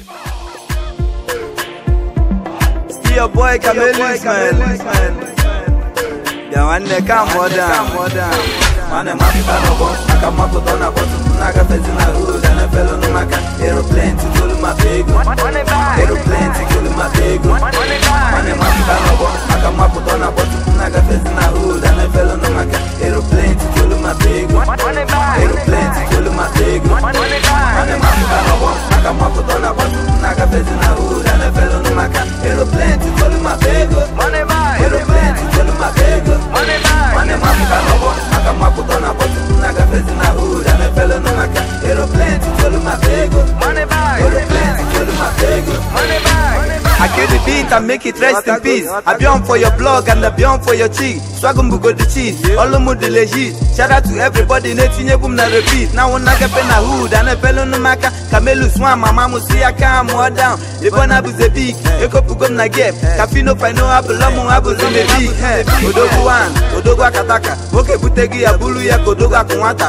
Still your boy Camelus, man. Yeah, when they come, more down, more down. Man, I'm happy about no boss. I come up with on a bottle. I got feds in my hood and I fell on my car. Aeroplane to kill my big one. Aeroplane to kill my big one. Man, I'm happy about no boss. I come up with on a bottle. I got feds in my hood. Money bag. Money bag. I kill the beat and make it rest in peace. I be on for your blog and I be on for your cheek. Swagum go the cheese. All of the legit. Shout out to everybody. Netinye boom na repeat. Now when I get pen a hood and a fellow no maka. Kamelu swan, my mama see I can more down. The bon abu ze big. Eko pugum na gap. Kafino fino abu lomu abu zumbi big. Odogu one. odogwu akataka nwoke bute gị ya buru ya ka odogo akụ nwata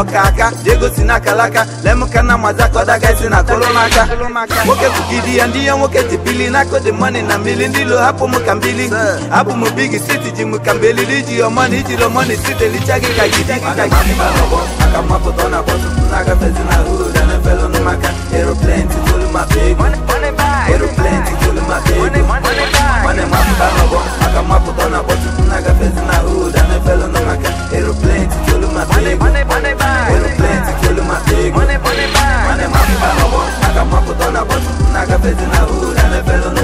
ọka aka jego si na akalaka lemka na maza isi na kụrụ n'aka nwoke bugidi ya ndị ya nwoke bili na-akụdi mọni na mmili ndị lo hapụ m ka mbili m bigi siti ji m ka mbelili iji ijiri site gị ka café de la hora, me perdoné.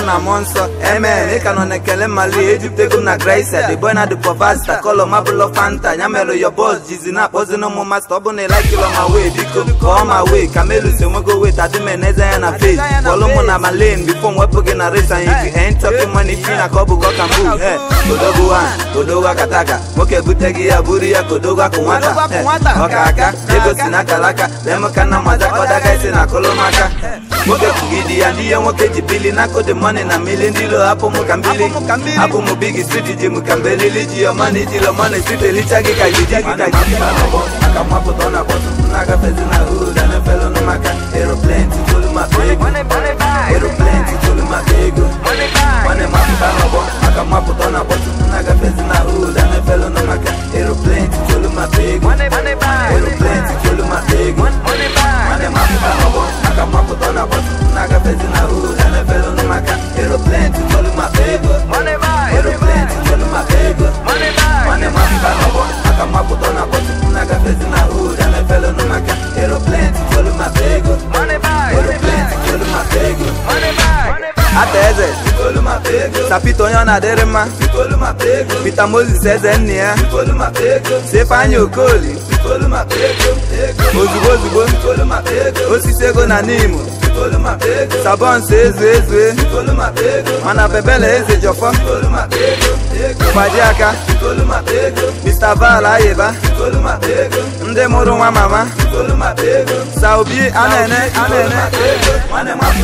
nwa na mmụọ nsọ eme ka nọ na-ekele mmali na gracia the boy na the povasta kọlọ mabụlọ fanta ya merụ yo bọs jizi na-akpọzi na ụmụ masta ọ bụ na ịlakilọ ma wee biko kọọ ma wee ka melụsi enwego wet adịmeneze ya na fes kpọlụ mụ na malen bifo m wepụ gị na resa anyị gị en chọkị mmanụ isi na ka ọ bụ gọka mbụ he kodogo wa akataka nwoke ya buru ya kodogo akụ nwata ọka aka ego si na akalaka ka na maja kọdaga isi na akụlụmaka Moke kugidi ya ndiyo Nako demane na mili ndilo hapo mukambili Hapo mubigi street jimu kambeli Liji mani jilo mani site lichagi Mane mama boss, maka mwapo mapego Bona bona, naga pezi na rua na Pita onye ọ na-adịrị mma Pita Moses eze nna ya Sefanye Okoli ozugbo ozugbo osisi ego na n'imo sabons ezu mana bebele eze jọfọ mgbaji mr val Ayeba ndị mụrụ nwa mama saobi anene anene